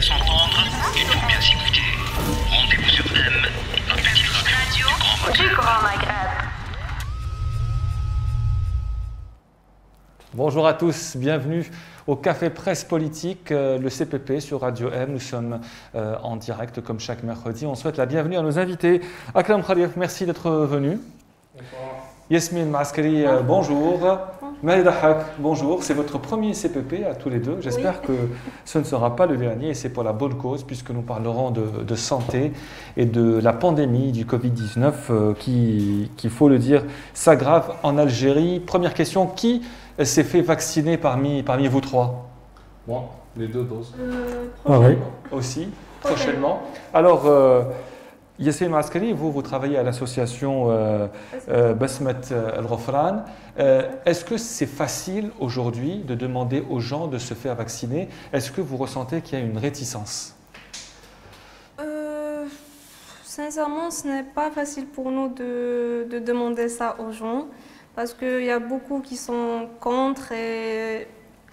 bien s'entendre, faut bien s'écouter. Rendez-vous sur M, la petite radio du Grand Maghreb. Bonjour à tous, bienvenue au Café Presse Politique, euh, le CPP sur Radio M. Nous sommes euh, en direct comme chaque mercredi. On souhaite la bienvenue à nos invités. Akram Khalif, merci d'être venu. Yasmine Maskari, euh, bonjour. Maïda Hak, bonjour. C'est votre premier CPP à tous les deux. J'espère que ce ne sera pas le dernier et c'est pour la bonne cause puisque nous parlerons de, de santé et de la pandémie du Covid-19 euh, qui, qu'il faut le dire, s'aggrave en Algérie. Première question, qui s'est fait vacciner parmi, parmi vous trois? Moi, les deux doses. Ah oui. aussi, prochainement. Alors, euh, Yassine Maskari, vous, vous travaillez à l'association euh, euh, Basmet El Rofran. Euh, Est-ce que c'est facile aujourd'hui de demander aux gens de se faire vacciner? Est-ce que vous ressentez qu'il y a une réticence? Euh, sincèrement, ce n'est pas facile pour nous de, de demander ça aux gens parce qu'il y a beaucoup qui sont contre et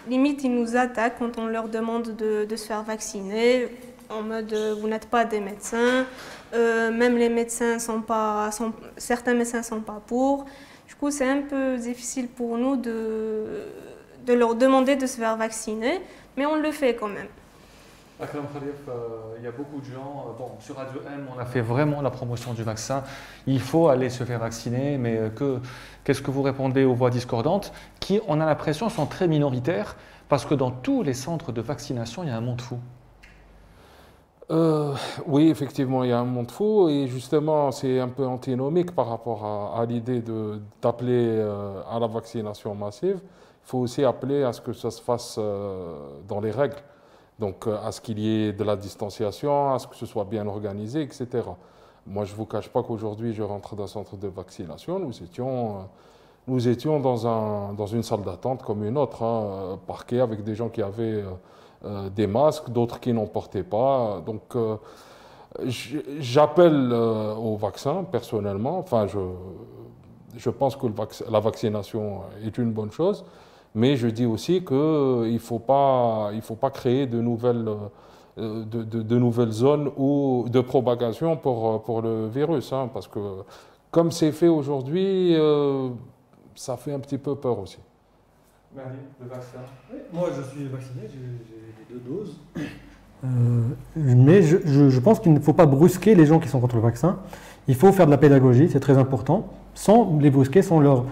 limite ils nous attaquent quand on leur demande de, de se faire vacciner en mode euh, vous n'êtes pas des médecins, Euh, même les médecins sont pas, sont, certains médecins sont pas pour. Du coup, c'est un peu difficile pour nous de, leur demander de se faire vacciner, mais on le fait quand même. Akram Khalif, euh, il y a beaucoup de gens. euh, bon, sur Radio M, on a fait vraiment la promotion du vaccin. Il faut aller se faire vacciner, mais euh, que, qu'est-ce que vous répondez aux voix discordantes qui, on a l'impression, sont très minoritaires parce que dans tous les centres de vaccination, il y a un monde fou. Euh, oui, effectivement, il y a un monde fou et justement, c'est un peu antinomique par rapport à, l'idée d'appeler euh, à la vaccination massive. Il faut aussi appeler à ce que ça se fasse euh, dans les règles, donc à ce qu'il y ait de la distanciation, à ce que ce soit bien organisé, etc. Moi, je ne vous cache pas qu'aujourd'hui, je rentre dans un centre de vaccination. Nous étions, nous étions dans, un, dans une salle d'attente comme une autre, hein, parquée avec des gens qui avaient des masques, d'autres qui n'en portaient pas. Donc, euh, j'appelle euh, au vaccin personnellement. Enfin, je, je pense que la vaccination est une bonne chose, mais je dis aussi qu'il ne faut pas, faut pas créer de nouvelles, euh, de, de- nouvelles zones de propagation pour, euh, pour le virus, hein, parce que comme c'est fait aujourd'hui, euh, ça fait un petit peu peur aussi. le vaccin. Moi, je suis vacciné, deux doses. Euh, mais je, pense qu'il ne faut pas brusquer les gens qui sont contre le vaccin. Il faut faire de la pédagogie, c'est très important, sans les brusquer, sans, leur,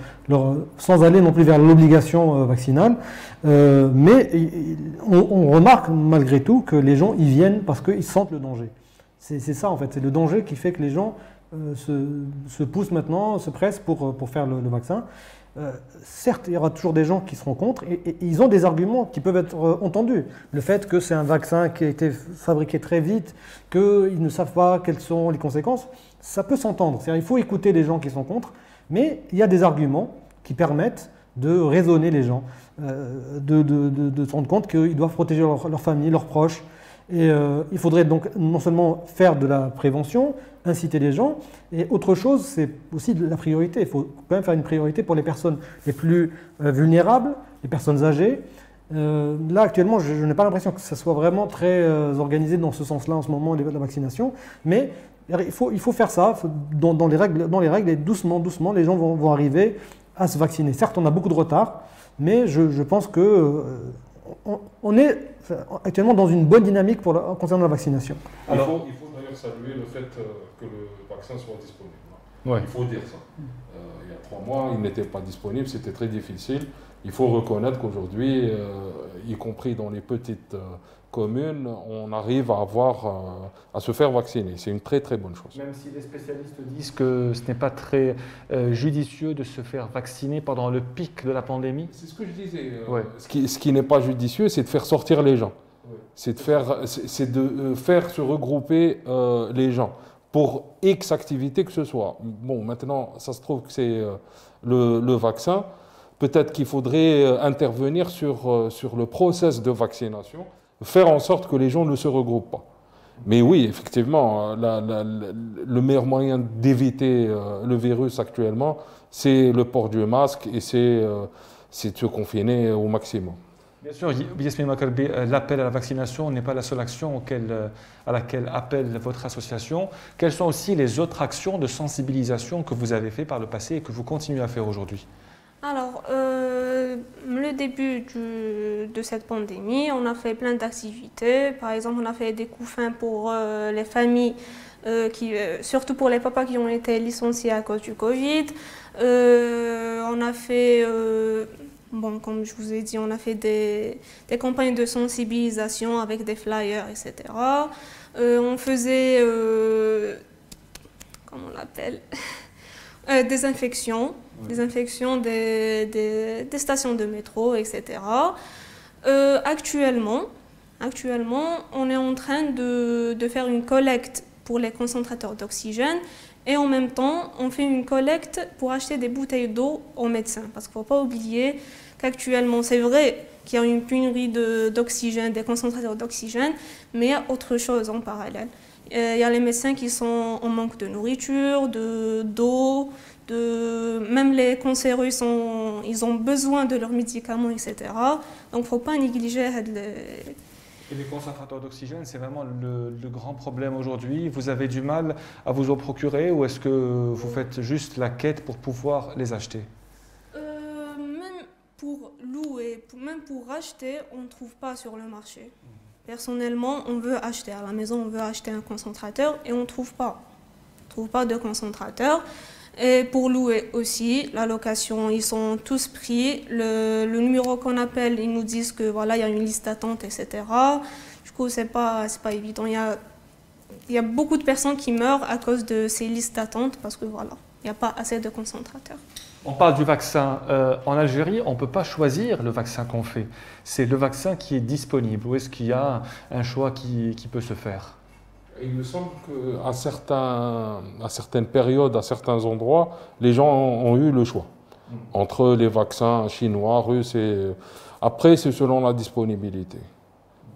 sans aller non plus vers l'obligation euh, vaccinale. Euh, mais on, remarque malgré tout que les gens y viennent parce qu'ils sentent le danger. C'est ça en fait, c'est le danger qui fait que les gens se, se poussent maintenant, se pressent pour, pour faire le vaccin. Euh, certes, il y aura toujours des gens qui seront contre et, ils ont des arguments qui peuvent être euh, entendus. Le fait que c'est un vaccin qui a été fabriqué très vite, qu'ils ne savent pas quelles sont les conséquences, ça peut s'entendre. Il faut écouter les gens qui sont contre, mais il y a des arguments qui permettent de raisonner les gens, euh, de se rendre compte qu'ils doivent protéger leur, leur famille, leurs proches. Et euh, il faudrait donc non seulement faire de la prévention, inciter les gens, et autre chose, c'est aussi de la priorité. Il faut quand même faire une priorité pour les personnes les plus euh, vulnérables, les personnes âgées. Euh, là, actuellement, je, n'ai pas l'impression que ça soit vraiment très organisé dans ce sens-là en ce moment, la vaccination, mais il faut, il faut faire ça dans, les règles, dans les règles, et doucement, doucement, les gens vont, arriver à se vacciner. Certes, on a beaucoup de retard, mais je, pense que on, on est enfin, actuellement dans une bonne dynamique pour la- concernant la vaccination. il faut, il faut d'ailleurs saluer le fait euh, que le vaccin soit disponible. Ouais. Il faut dire ça. Euh, il y a trois mois, il n'était pas disponible, c'était très difficile. Il faut reconnaître qu'aujourd'hui, euh, y compris dans les petites euh, communes, on arrive à avoir, euh, à se faire vacciner. C'est une très très bonne chose. Même si les spécialistes disent que ce n'est pas très euh, judicieux de se faire vacciner pendant le pic de la pandémie. C'est ce que je disais. euh, Ouais. Ce qui, ce qui n'est pas judicieux, c'est de faire sortir les gens. Ouais. C'est de faire, c'est de faire se regrouper euh, les gens pour X activité que ce soit. Bon, maintenant, ça se trouve que c'est le, le vaccin. Peut-être qu'il faudrait intervenir sur, sur le process de vaccination, faire en sorte que les gens ne se regroupent pas. Mais oui, effectivement, euh, le meilleur moyen d'éviter euh, le virus actuellement, c'est le port du masque et c'est euh, de se confiner au maximum. Bien sûr, Yasmine Makalbi, euh, l'appel à la vaccination n'est pas la seule action à laquelle appelle votre association. Quelles sont aussi les autres actions de sensibilisation que vous avez fait par le passé et que vous continuez à faire aujourd'hui? Alors, euh, le début de cette pandémie, on a fait plein d'activités. Par exemple, on a fait des coups fins pour les familles, qui, surtout pour les papas qui ont été licenciés à cause du Covid. on a fait comme je vous ai dit, on a fait des, campagnes de sensibilisation avec des flyers, etc. Euh, on faisait, euh, comment on l'appelle, euh, des infections, des stations de métro, etc. actuellement, actuellement, on est en train de, de faire une collecte pour les concentrateurs d'oxygène et en même temps, on fait une collecte pour acheter des bouteilles d'eau aux médecins. Parce qu'il ne faut pas oublier qu'actuellement, c'est vrai qu'il y a une pénurie d'oxygène, des concentrateurs d'oxygène, mais il y a autre chose en parallèle. Euh, il y a les médecins qui sont en manque de nourriture, d'eau, de, même les cancéreux, ils ont besoin de leurs médicaments, etc. Donc il ne faut pas négliger les, et les concentrateurs d'oxygène, c'est vraiment le, grand problème aujourd'hui. Vous avez du mal à vous en procurer ou est-ce que vous faites juste la quête pour pouvoir les acheter? Euh, Même pour louer, même pour acheter, on ne trouve pas sur le marché. Personnellement, on veut acheter à la maison, on veut acheter un concentrateur et on ne trouve pas. On ne trouve pas de concentrateur. Et pour louer aussi, la location, ils sont tous pris. Le, numéro qu'on appelle, ils nous disent que voilà, il y a une liste d'attente, etc. Du coup, c'est pas, pas évident. Il y, a, y a beaucoup de personnes qui meurent à cause de ces listes d'attente parce que voilà, il n'y a pas assez de concentrateurs. On parle du vaccin. Euh, en Algérie, on ne peut pas choisir le vaccin qu'on fait. C'est le vaccin qui est disponible. Ou est-ce qu'il y a un choix qui, qui peut se faire? Il me semble qu'à certains, à certaines périodes, à certains endroits, les gens ont, eu le choix mm. entre les vaccins chinois, russes et. Après, c'est selon la disponibilité.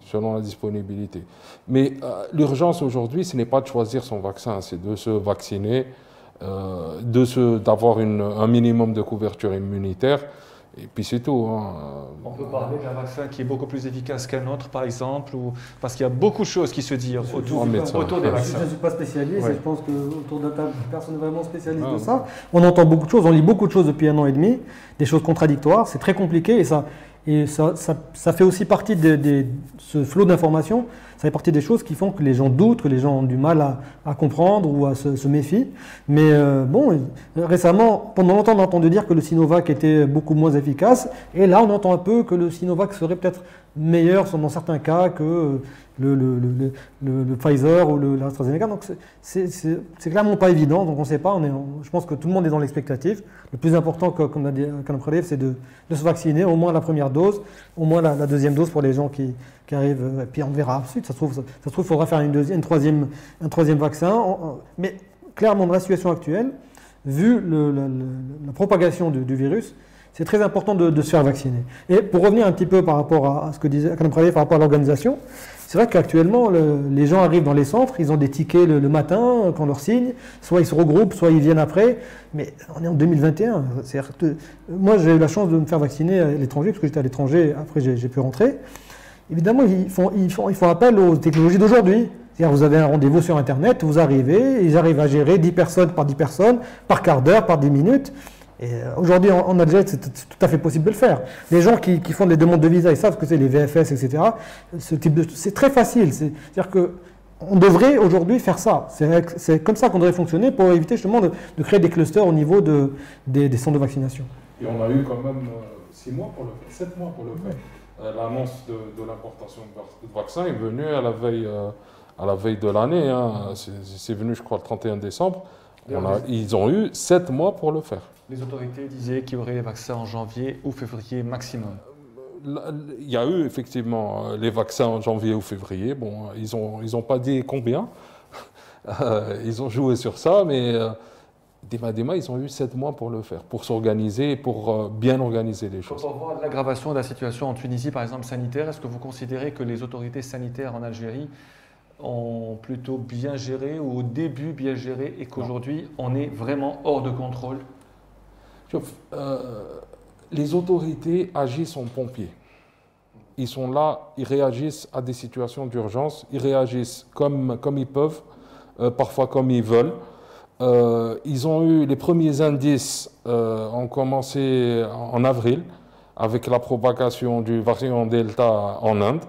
Selon la disponibilité. Mais euh, l'urgence aujourd'hui, ce n'est pas de choisir son vaccin, c'est de se vacciner, euh, d'avoir un minimum de couverture immunitaire et puis c'est tout. Hein. On peut parler d'un vaccin qui est beaucoup plus efficace qu'un autre, par exemple, ou... parce qu'il y a beaucoup de choses qui se disent autour, autour des vaccins. Je ne suis pas spécialiste, et je pense qu'autour de la table, personne n'est vraiment spécialiste de ça. On entend beaucoup de choses, on lit beaucoup de choses depuis un an et demi, des choses contradictoires, c'est très compliqué, et ça, et ça, ça, fait aussi partie de, ce flot d'informations ça fait partie des choses qui font que les gens doutent, que les gens ont du mal à, comprendre ou à se, méfier. Mais euh, bon, récemment, pendant longtemps, on a entendu dire que le Sinovac était beaucoup moins efficace. Et là, on entend un peu que le Sinovac serait peut-être meilleur dans certains cas que le, le, Pfizer ou l'AstraZeneca. Donc c'est clairement pas évident, donc on ne sait pas. On est, je pense que tout le monde est dans l'expectative. Le plus important, comme l'a dit Kalam c'est de, se vacciner, au moins la première dose, au moins la, deuxième dose pour les gens qui, arrivent. Et puis on verra ensuite. Ça se trouve, ça, il faudra faire une deuxième, troisième, un troisième vaccin. Mais clairement, dans la situation actuelle, vu la, propagation du, virus, c'est très important de, se faire vacciner. Et pour revenir un petit peu par rapport à, ce que disait Kalam par rapport à l'organisation, c'est vrai qu'actuellement, les gens arrivent dans les centres, ils ont des tickets le, matin quand on leur signe, soit ils se regroupent, soit ils viennent après. Mais on est en 2021. Moi, j'ai eu la chance de me faire vacciner à l'étranger, parce que j'étais à l'étranger, après j'ai pu rentrer. Évidemment, ils font, ils font, ils font appel aux technologies d'aujourd'hui. C'est-à-dire, vous avez un rendez-vous sur Internet, vous arrivez, ils arrivent à gérer 10 personnes par 10 personnes, par quart d'heure, par 10 minutes. Euh, aujourd'hui, en, Algérie, c'est tout à fait possible de le faire. Les gens qui, font des demandes de visa, ils savent que c'est les VFS, etc. Ce type c'est très facile. C'est-à-dire que on devrait aujourd'hui faire ça. C'est comme ça qu'on devrait fonctionner pour éviter justement de, créer des clusters au niveau de, des, centres de vaccination. Et on a eu quand même 6 euh, mois pour le faire, 7 mois pour le faire. Euh, l'annonce de, l'importation de vaccins est venue à la veille, à la veille de l'année. Hein. C'est venu, je crois, le 31 décembre. ils ont eu 7 mois pour le faire. Les autorités disaient qu'il y aurait les vaccins en janvier ou février maximum. Il y a eu effectivement euh, les vaccins en janvier ou février. Bon, ils n'ont ils ont pas dit combien. Euh, ils ont joué sur ça, mais euh, Dema ils ont eu sept mois pour le faire, pour s'organiser, pour bien organiser les choses. Pour voir l'aggravation de la situation en Tunisie, par exemple, sanitaire, est-ce que vous considérez que les autorités sanitaires en Algérie ont plutôt bien géré ou au début bien géré et qu'aujourd'hui on est vraiment hors de contrôle? Euh, les autorités agissent en pompiers. ils sont là, ils réagissent à des situations d'urgence, ils réagissent comme, comme ils peuvent, euh, parfois comme ils veulent. Euh, ils ont eu les premiers indices, euh, ont commencé en avril avec la propagation du variant Delta en Inde.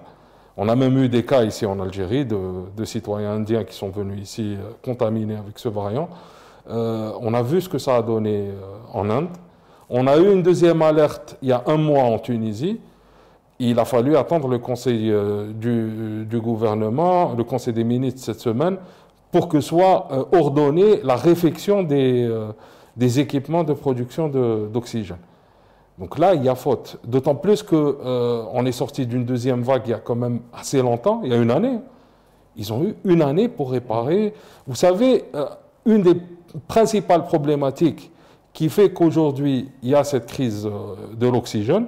On a même eu des cas ici en Algérie de, de citoyens indiens qui sont venus ici contaminés avec ce variant. On a vu ce que ça a donné en Inde. On a eu une deuxième alerte il y a un mois en Tunisie il a fallu attendre le conseil euh, du, gouvernement, le conseil des ministres cette semaine, pour que soit euh, ordonnée la réfection des, euh, des équipements de production d'oxygène. Donc là, il y a faute. D'autant plus qu'on est sorti d'une deuxième vague il y a quand même assez longtemps, il y a une année. Ils ont eu une année pour réparer. Vous savez, une des principales problématiques qui fait qu'aujourd'hui, il y a cette crise de l'oxygène,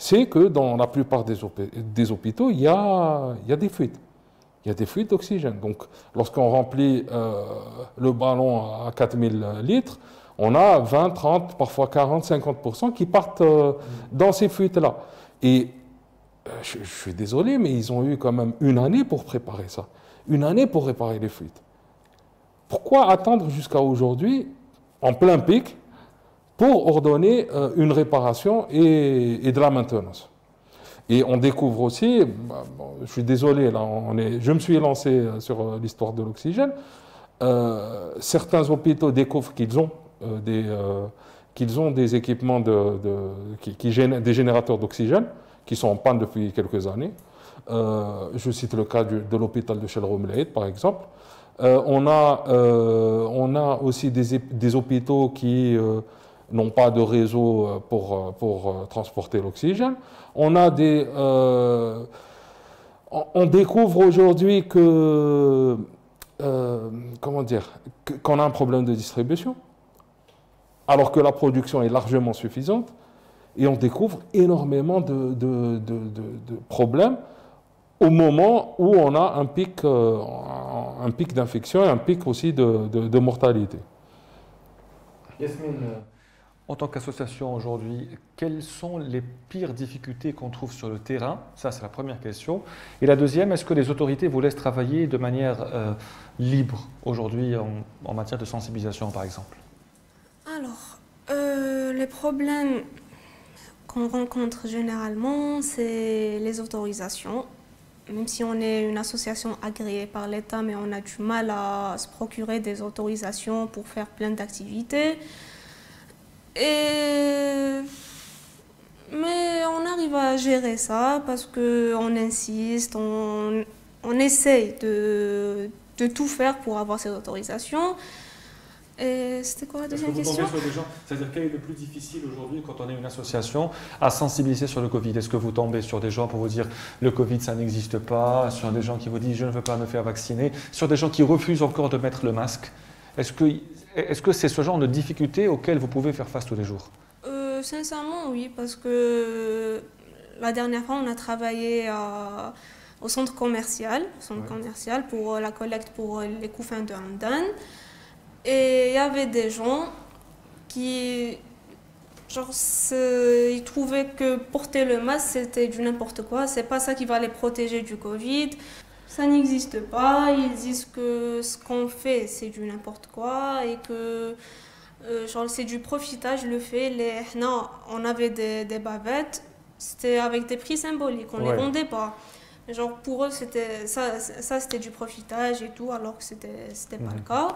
c'est que dans la plupart des, hôpitaux, il y, a, des fuites. Il y a des fuites d'oxygène. Donc, lorsqu'on remplit euh, le ballon à 4000 litres, on a 20, 30, parfois 40, 50% qui partent euh, dans ces fuites-là. Et euh, je, suis désolé, mais ils ont eu quand même une année pour préparer ça. Une année pour réparer les fuites. Pourquoi attendre jusqu'à aujourd'hui, en plein pic, pour ordonner euh, une réparation et, de la maintenance? Et on découvre aussi, bah, je suis désolé, là, je me suis lancé euh, sur euh, l'histoire de l'oxygène. certains hôpitaux découvrent qu'ils ont, des, équipements de, des générateurs d'oxygène qui sont en panne depuis quelques années. je cite le cas de l'hôpital de Shelroumleid, par exemple. On, a, on a aussi des, hôpitaux qui n'ont pas de réseau euh, pour, euh, pour euh, transporter l'oxygène. On a des. on découvre aujourd'hui que. comment dire Qu'on a un problème de distribution, alors que la production est largement suffisante, et on découvre énormément de, de, de, problèmes au moment où on a un pic, un pic d'infection et un pic aussi de, mortalité. Yasmine, en tant qu'association aujourd'hui, quelles sont les pires difficultés qu'on trouve sur le terrain? Ça, c'est la première question. Et la deuxième, est-ce que les autorités vous laissent travailler de manière euh, libre aujourd'hui en, matière de sensibilisation, par exemple? Alors, euh, les problèmes qu'on rencontre généralement, c'est les autorisations. Même si on est une association agréée par l'État, mais on a du mal à se procurer des autorisations pour faire plein d'activités. Mais on arrive à gérer ça parce qu'on insiste, on, on essaye de, tout faire pour avoir ces autorisations. Et c'était quoi la deuxième question C'est-à-dire quel est le plus difficile aujourd'hui quand on est une association à sensibiliser sur le Covid? Est-ce que vous tombez sur des gens pour vous dire le Covid ça n'existe pas, sur des gens qui vous disent je ne veux pas me faire vacciner, sur des gens qui refusent encore de mettre le masque? Est-ce que est-ce que c'est ce genre de difficultés auxquelles vous pouvez faire face tous les jours? Euh, Sincèrement, oui, parce que la dernière fois, on a travaillé au centre commercial, centre commercial pour la collecte pour les couffins de Hamdan. Et il y avait des gens qui genre ils trouvaient que porter le masque c'était du n'importe quoi c'est pas ça qui va les protéger du covid ça n'existe pas. Ils disent que ce qu'on fait, c'est du n'importe quoi et que euh, genre c'est du profitage le fait. Les... Non, on avait des, des bavettes, c'était avec des prix symboliques, on ne les vendait pas. Genre pour eux, c'était ça, ça c'était du profitage et tout, alors que c'était c'était pas le cas.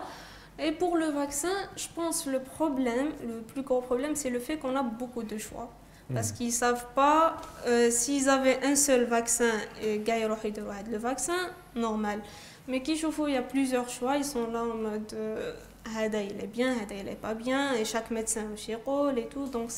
Et pour le vaccin, je pense le problème, le plus gros problème, c'est le fait qu'on a beaucoup de choix. Parce hmm. qu'ils ne savent pas, euh, s'ils avaient un seul vaccin, et le vaccin, normal. Mais qui il y a plusieurs choix, ils sont là en mode euh, Hada il est bien, Hada il est pas bien, et chaque médecin a son rôle et tout. Donc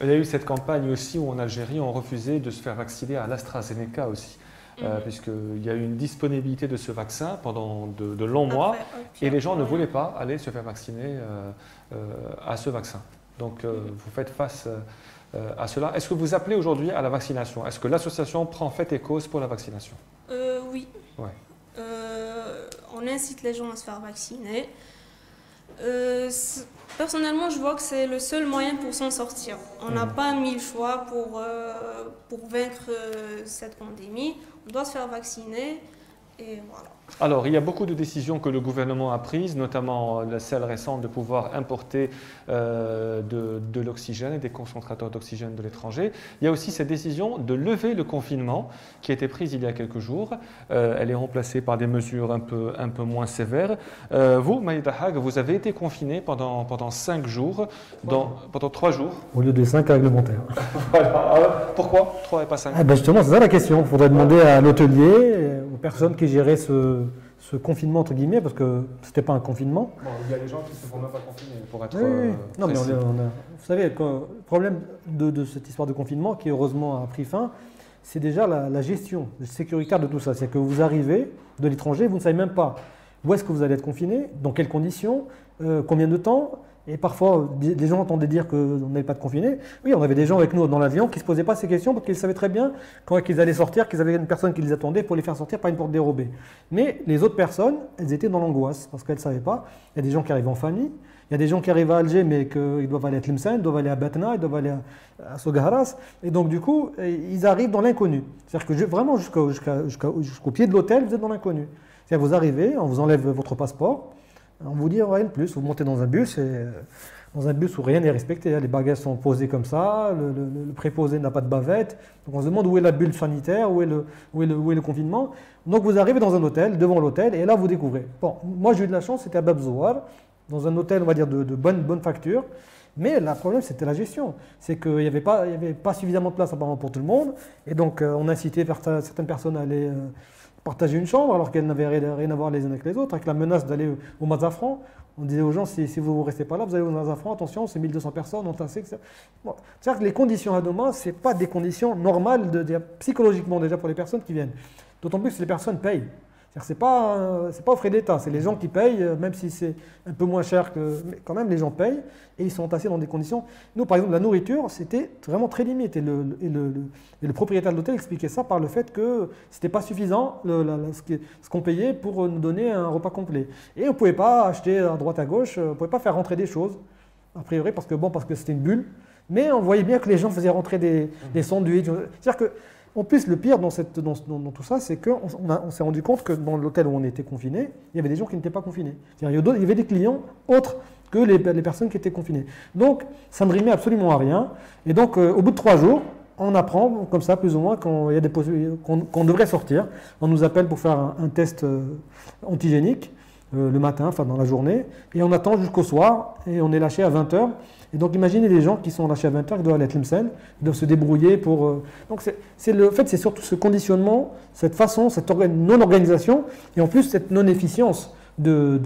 il y a eu cette campagne aussi où en Algérie on refusait de se faire vacciner à l'AstraZeneca aussi. Euh, mhm. puisqu'il y a eu une disponibilité de ce vaccin pendant de, longs mois, et les gens ne voulaient pas aller se faire vacciner à ce vaccin. Donc vous faites face euh, à cela. Est-ce que vous appelez aujourd'hui à la vaccination? Est-ce que l'association prend fait et cause pour la vaccination? Euh, Oui. Euh, on incite les gens à se faire vacciner. Euh, personnellement, je vois que c'est le seul moyen pour s'en sortir. On n'a pas mille choix pour, euh, pour vaincre cette pandémie. Doit se faire vacciner et voilà. Alors, il y a beaucoup de décisions que le gouvernement a prises, notamment la celle récente de pouvoir importer euh, de, l'oxygène et des concentrateurs d'oxygène de l'étranger. Il y a aussi cette décision de lever le confinement qui a été prise il y a quelques jours. Euh, elle est remplacée par des mesures un peu, un peu moins sévères. Euh, vous, Maïda Hag, vous avez été confiné pendant, pendant cinq jours, dans, pendant trois jours. Au lieu des cinq réglementaires. Pourquoi? Trois et pas cinq ah ben Justement, c'est ça la question. Il faudrait demander à l'hôtelier, aux personnes qui géraient ce ce, confinement, entre guillemets, parce que ce n'était pas un confinement. il y a des gens qui ne se font même pas confiner, pour être. Oui, euh, non, mais on, a, vous savez, le problème de, cette histoire de confinement, qui heureusement a pris fin, c'est déjà la, gestion sécuritaire de tout ça. C'est que vous arrivez de l'étranger, vous ne savez même pas où est-ce que vous allez être confiné, dans quelles conditions, euh, combien de temps, et parfois, des gens entendaient dire qu'on n'avait pas de confinés. Oui, on avait des gens avec nous dans l'avion qui ne se posaient pas ces questions parce qu'ils savaient très bien quand ils allaient sortir, qu'ils avaient une personne qui les attendait pour les faire sortir par une porte dérobée. Mais les autres personnes, elles étaient dans l'angoisse parce qu'elles ne savaient pas. Il y a des gens qui arrivent en famille, il y a des gens qui arrivent à Alger mais qu'ils doivent aller à Tlemcen, ils doivent aller à Batna, ils doivent aller à, Sogaras. Et donc, du coup, ils arrivent dans l'inconnu. C'est-à-dire que vraiment jusqu'au pied de l'hôtel, vous êtes dans l'inconnu. C'est-à-dire vous arrivez, on vous enlève votre passeport. On vous dit rien de plus. Vous montez dans un bus et euh, dans un bus où rien n'est respecté. Hein. Les bagages sont posés comme ça, le, préposé n'a pas de bavette. Donc on se demande où est la bulle sanitaire, où est le, confinement. Donc vous arrivez dans un hôtel, devant l'hôtel, et là vous découvrez. Bon, moi j'ai eu de la chance, c'était à Babzouar, dans un hôtel, on va dire, de, bonne, facture. Mais le problème, c'était la gestion. C'est qu'il n'y avait, pas, avait pas suffisamment de place apparemment pour tout le monde. Et donc, euh, on a incité certaines personnes à aller euh, partager une chambre alors qu'elles n'avaient rien à voir les unes avec les autres, avec la menace d'aller au Mazafran. On disait aux gens, si, vous ne restez pas là, vous allez au Mazafran, attention, c'est 1200 personnes, on t'assait. Bon. C'est-à-dire que les conditions à demain, ce pas des conditions normales psychologiquement déjà pour les personnes qui viennent. D'autant plus que les personnes payent. Ce n'est pas, c'est pas au frais d'État, c'est les gens qui payent, euh, même si c'est un peu moins cher que. Mais quand même, les gens payent et ils sont assis dans des conditions. Nous, par exemple, la nourriture, c'était vraiment très limite. Et le, et le, et le propriétaire de l'hôtel expliquait ça par le fait que ce n'était pas suffisant ce qu'on payait pour nous donner un repas complet. Et on ne pouvait pas acheter à droite à gauche, on ne pouvait pas faire rentrer des choses, a priori, parce que bon, parce que c'était une bulle. Mais on voyait bien que les gens faisaient rentrer des, des sandwichs. C'est-à-dire que en plus, le pire dans, tout ça, c'est qu'on on, s'est rendu compte que dans l'hôtel où on était confiné, il y avait des gens qui n'étaient pas confinés. Il y avait des clients autres que les, personnes qui étaient confinées. Donc, ça ne rimait absolument à rien. Et donc, euh, au bout de trois jours, on apprend comme ça, plus ou moins, qu'on devrait sortir. On nous appelle pour faire un, test euh, antigénique euh, le matin, enfin dans la journée, et on attend jusqu'au soir, et on est lâché à 20h. Et donc imaginez les gens qui sont lâchés à 20h, qui doivent aller à Tlemcen, ils doivent se débrouiller pour... Euh, donc c'est le fait, c'est surtout ce conditionnement, cette façon, cette non-organisation, et en plus cette non-efficience de,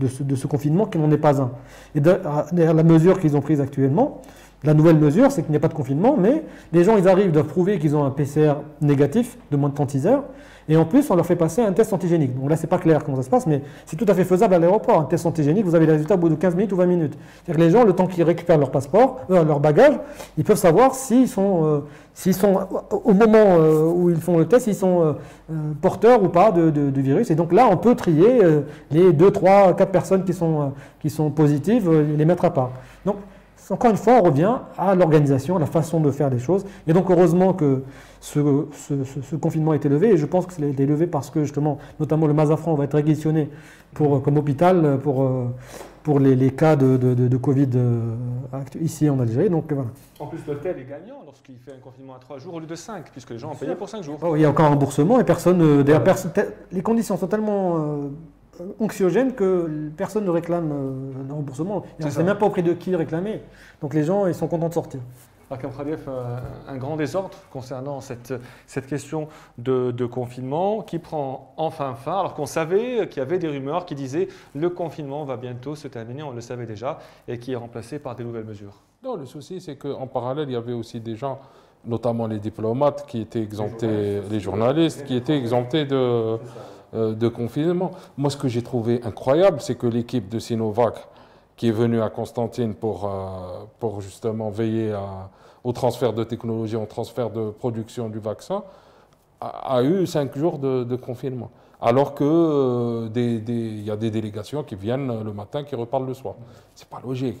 de, ce, de, ce, confinement qui n'en est pas un. Et derrière la mesure qu'ils ont prise actuellement, la nouvelle mesure, c'est qu'il n'y a pas de confinement, mais les gens, ils arrivent, doivent prouver qu'ils ont un PCR négatif de moins de 36 heures. Et en plus, on leur fait passer un test antigénique. Donc là, c'est pas clair comment ça se passe, mais c'est tout à fait faisable à l'aéroport. Un test antigénique, vous avez les résultats au bout de 15 minutes ou 20 minutes. C'est-à-dire que les gens, le temps qu'ils récupèrent leur passeport, euh, leur bagage, ils peuvent savoir s'ils sont, euh, s'ils sont au moment euh, où ils font le test, s'ils sont porteurs ou pas de, virus. Et donc là, on peut trier les 2, 3, 4 personnes qui sont, qui sont positives, les mettre à part. Donc, encore une fois, on revient à l'organisation, à la façon de faire les choses. Et donc, heureusement que ce, confinement a été levé. Et je pense que a été levé parce que, justement, notamment le Mazafran va être réquisitionné pour, comme hôpital pour, pour les, cas de, de, Covid euh, ici en Algérie. Donc, voilà. En plus, l'hôtel est gagnant lorsqu'il fait un confinement à 3 jours au lieu de 5, puisque les gens ont payé pour 5 jours. il y a encore un remboursement et personne. Euh, personne les conditions sont tellement. Euh, anxiogène que personne ne réclame un remboursement. on ne sait même pas auprès de qui réclamer. Donc les gens, ils sont contents de sortir. Khadiev, euh, un grand désordre concernant cette, cette question de, de, confinement qui prend enfin fin, alors qu'on savait qu'il y avait des rumeurs qui disaient le confinement va bientôt se terminer, on le savait déjà, et qui est remplacé par des nouvelles mesures. Non, le souci, c'est qu'en parallèle, il y avait aussi des gens, notamment les diplomates, qui étaient exemptés, les journalistes, qui étaient exemptés de euh, de confinement. Moi, ce que j'ai trouvé incroyable, c'est que l'équipe de Sinovac, qui est venue à Constantine pour, euh, pour justement veiller au transfert de technologie, au transfert de production du vaccin, a, eu cinq jours de, confinement. Alors qu'il euh, y a des délégations qui viennent le matin, qui reparlent le soir. C'est pas logique.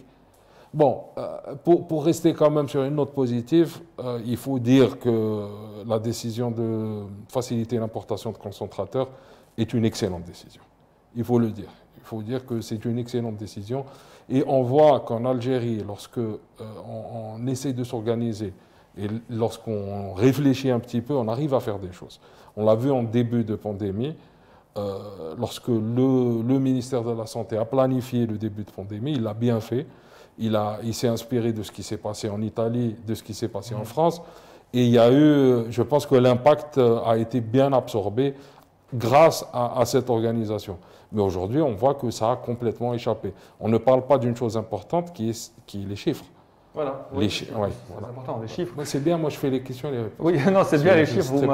Bon, euh, pour, rester quand même sur une note positive, euh, il faut dire que la décision de faciliter l'importation de concentrateurs est une excellente décision. Il faut le dire. Il faut dire que c'est une excellente décision. Et on voit qu'en Algérie, lorsque euh, on, essaie de s'organiser et lorsqu'on réfléchit un petit peu, on arrive à faire des choses. On l'a vu en début de pandémie. lorsque le, le ministère de la Santé a planifié le début de pandémie, il l'a bien fait il, il s'est inspiré de ce qui s'est passé en Italie, de ce qui s'est passé en France. Et il y a eu, je pense que l'impact a été bien absorbé grâce à, cette organisation. Mais aujourd'hui, on voit que ça a complètement échappé. On ne parle pas d'une chose importante qui est, qui est les chiffres. Voilà. Les c'est important, les chiffres. c'est bien, moi je fais les questions. Les... Oui, non, c'est bien les chiffres. Vous,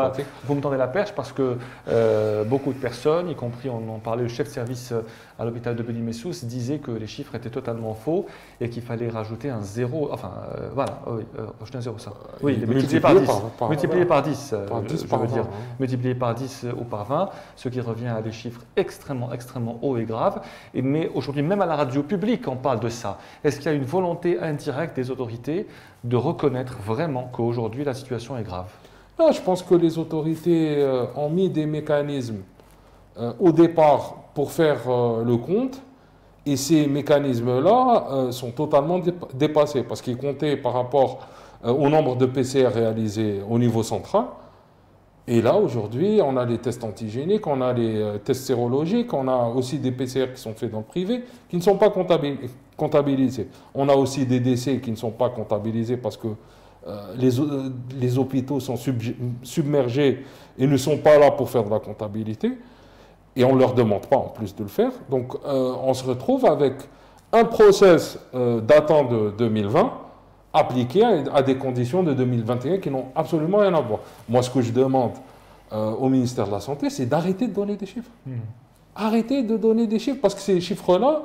vous, me tendez la perche parce que euh, beaucoup de personnes, y compris, on en parlait, le chef de service euh, à l'hôpital de Beni-Messous, disait que les chiffres étaient totalement faux et qu'il fallait rajouter un zéro. Enfin, euh, voilà, oui, rajouter un zéro, ça. Oui, multiplié par 10. Par, multiplié par 10, par 10 je, veux dire. Multiplié par 10 ou par 20, ce qui revient à des chiffres extrêmement, extrêmement hauts et graves. Et, mais aujourd'hui, même à la radio publique, on parle de ça. Est-ce qu'il y a une volonté indirecte des autorités de reconnaître vraiment qu'aujourd'hui la situation est grave Je pense que les autorités euh, ont mis des mécanismes euh, au départ pour faire euh, le compte. Et ces mécanismes-là sont totalement dépassés parce qu'ils comptaient par rapport au nombre de PCR réalisés au niveau central. Et là, aujourd'hui, on a les tests antigéniques, on a les tests sérologiques, on a aussi des PCR qui sont faits dans le privé, qui ne sont pas comptabilisés. On a aussi des décès qui ne sont pas comptabilisés parce que euh, les, les, hôpitaux sont submergés et ne sont pas là pour faire de la comptabilité. Et on ne leur demande pas en plus de le faire. Donc euh, on se retrouve avec un process euh, datant de 2020 appliqué à, des conditions de 2021 qui n'ont absolument rien à voir. Moi, ce que je demande au ministère de la Santé, c'est d'arrêter de donner des chiffres. Mmh. Arrêtez de donner des chiffres parce que ces chiffres-là,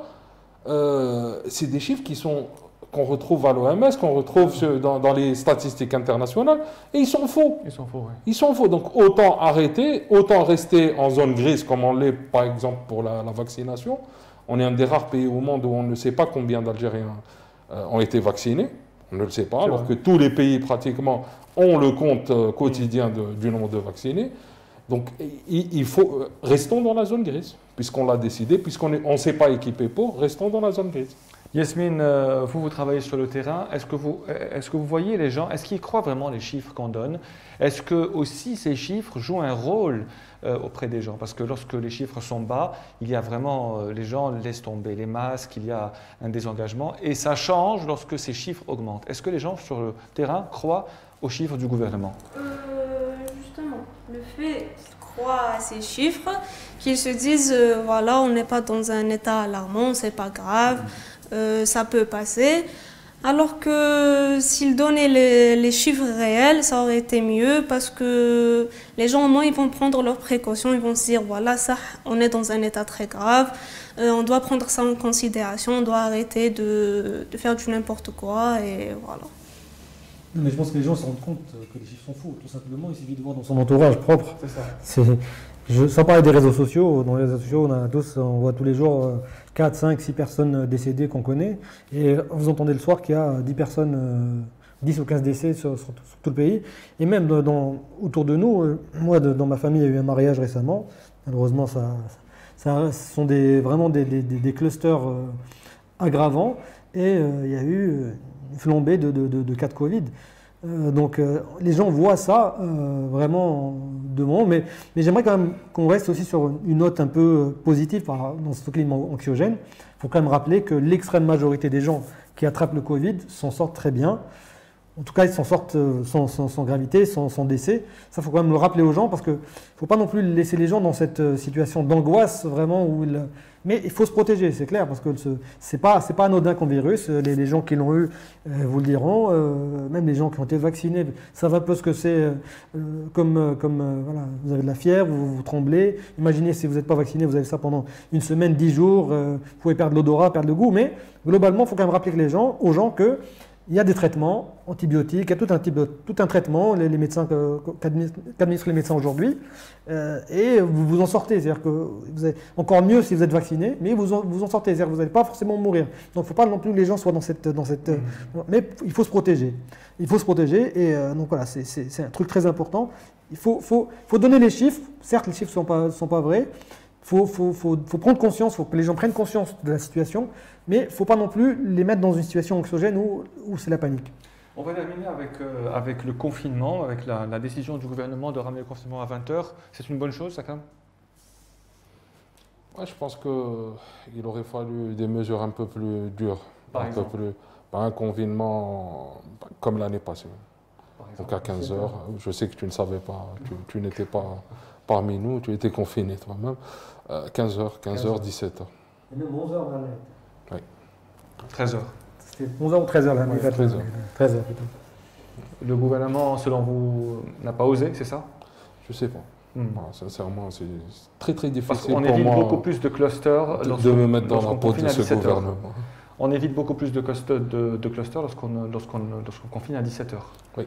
euh, c'est des chiffres qui sont qu'on retrouve à l'OMS, qu'on retrouve dans, les statistiques internationales, et ils sont faux. Ils sont faux, oui. Ils sont faux. Donc autant arrêter, autant rester en zone grise, comme on l'est par exemple pour la, vaccination. On est un des rares pays au monde où on ne sait pas combien d'Algériens euh, ont été vaccinés. On ne le sait pas, alors que tous les pays pratiquement ont le compte euh, quotidien du nombre de vaccinés. Donc il, faut restons dans la zone grise puisqu'on l'a décidé, puisqu'on ne s'est pas équipé pour, restons dans la zone grise. Yasmine, euh, vous, vous travaillez sur le terrain. Est-ce que vous, est que vous voyez les gens, est-ce qu'ils croient vraiment les chiffres qu'on donne? Est-ce que aussi ces chiffres jouent un rôle euh, auprès des gens? Parce que lorsque les chiffres sont bas, il y a vraiment, euh, les gens laissent tomber les masques, il y a un désengagement, et ça change lorsque ces chiffres augmentent. Est-ce que les gens sur le terrain croient aux chiffres du gouvernement Justement, le fait croient à ces chiffres, qu'ils se disent, euh, voilà, on n'est pas dans un état alarmant, c'est pas grave, euh, ça peut passer. Alors que s'ils donnaient les, chiffres réels, ça aurait été mieux parce que les gens au moins ils vont prendre leurs précautions, ils vont se dire voilà ça, on est dans un état très grave, euh, on doit prendre ça en considération, on doit arrêter de, de faire du n'importe quoi et voilà. Mais je pense que les gens se rendent compte que les chiffres sont faux. Tout simplement, il suffit de voir dans son entourage propre. C'est ça. Je, sans parler des réseaux sociaux, dans les réseaux sociaux, on, a tous, on voit tous les jours 4, 5, 6 personnes décédées qu'on connaît. Et vous entendez le soir qu'il y a 10 personnes, 10 euh, ou 15 décès sur, tout le pays. Et même dans, autour de nous, euh, moi, dans ma famille, il y a eu un mariage récemment. Malheureusement, ça, ça, ce sont des, vraiment des, des, clusters euh, aggravants. Et il y a eu flambée de, de, cas de Covid. Euh, donc euh, les gens voient ça euh, vraiment de mais, mais j'aimerais quand même qu'on reste aussi sur une note un peu positive dans ce climat anxiogène. Il faut quand même rappeler que l'extrême majorité des gens qui attrapent le Covid s'en sortent très bien. En tout cas, ils s'en sortent sans, sans, gravité, sans, sans, décès. Ça, faut quand même le rappeler aux gens parce qu'il ne faut pas non plus laisser les gens dans cette situation d'angoisse vraiment où ils, mais il faut se protéger, c'est clair, parce que ce n'est pas, pas anodin comme virus. Les, gens qui l'ont eu euh, vous le diront, euh, même les gens qui ont été vaccinés savent un peu ce que c'est. Euh, comme comme voilà, vous avez de la fièvre, vous, vous tremblez. Imaginez si vous n'êtes pas vacciné, vous avez ça pendant une semaine, dix jours, vous pouvez perdre l'odorat, perdre le goût. Mais globalement, il faut quand même rappeler que les gens, aux gens que il y a des traitements antibiotiques, il y a tout un, tout un traitement, les, médecins qu'administrent les médecins aujourd'hui, euh, et vous vous en sortez. C'est-à-dire que vous êtes encore mieux si vous êtes vacciné, mais vous en, vous en sortez. C'est-à-dire que vous n'allez pas forcément mourir. Donc il ne faut pas non plus que les gens soient dans cette. Dans cette mmh. Mais il faut se protéger. Il faut se protéger, et euh, donc voilà, c'est un truc très important. Il faut, faut, faut, donner les chiffres. Certes, les chiffres ne sont pas, sont pas vrais. Il faut, faut, faut, prendre conscience, il faut que les gens prennent conscience de la situation, mais il ne faut pas non plus les mettre dans une situation anxiogène où, où c'est la panique. On va terminer avec, euh, avec le confinement, avec la, décision du gouvernement de ramener le confinement à 20h. C'est une bonne chose, ça, quand même Je pense qu'il aurait fallu des mesures un peu plus dures. Par un exemple. Peu plus, pas un confinement comme l'année passée. Donc à 15 h je sais que tu ne savais pas, tu, n'étais pas parmi nous, tu étais confiné toi-même. 15 h 15 h 17 h Et même 11 h Oui. 13 h C'était 11 h ou 13 h là 13 h 13 h Le gouvernement, selon vous, n'a pas osé, c'est ça? Je ne sais pas. Hmm. sincèrement, c'est très très difficile Parce on évite beaucoup plus de clusters de, me mettre dans la peau de ce gouvernement. On évite beaucoup plus de, clusters, de, de clusters lorsqu'on lorsqu'on confine à 17 h Oui.